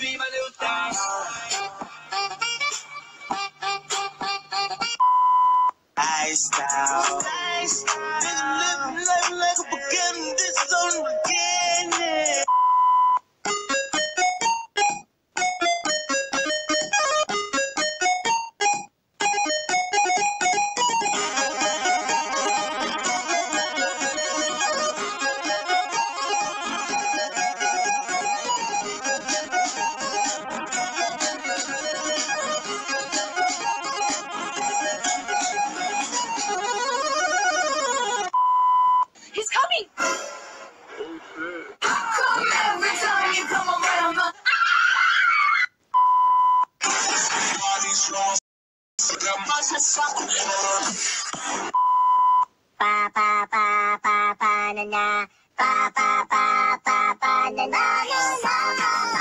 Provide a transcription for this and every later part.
viva le gusta. Ice style. Ice style. Living, living like a beginning. This is only pa pa pa pa pa na na. Pa pa pa pa pa na na. pa pa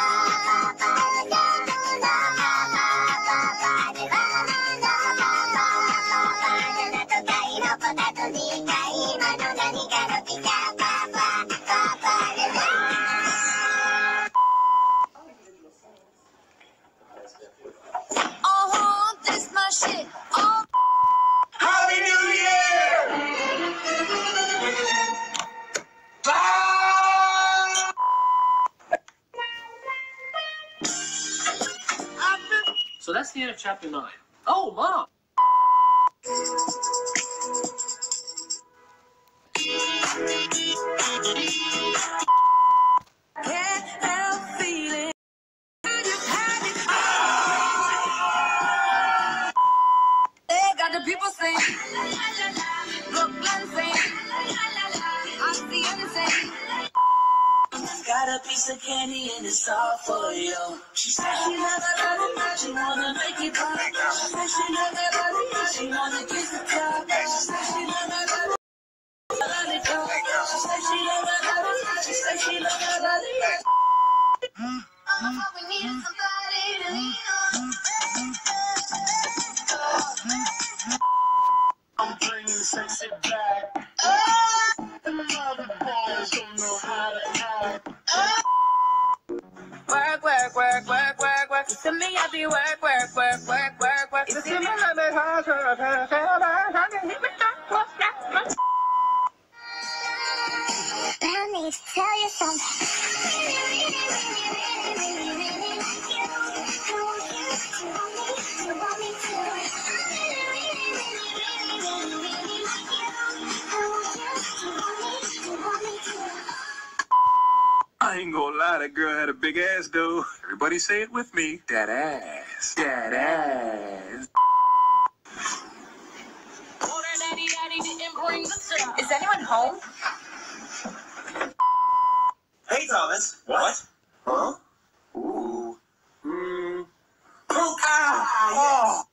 So that's the end of chapter nine. Oh, mom. Piece of candy and it's all for you. She said she never let it go, she wanna make it pop. She said she let it go, she wanna kiss the top. She said she let it go. She said she let it go, she said she never let it go. We need somebody to lean on. Work. To me, be work, work, work, work, work, work. You see me? I need to tell you something. Gonna lie, that girl had a big ass though. Everybody say it with me. That ass. That ass. Is anyone home? Hey, Thomas. What? Huh? Ooh. Hmm. Oh, ah,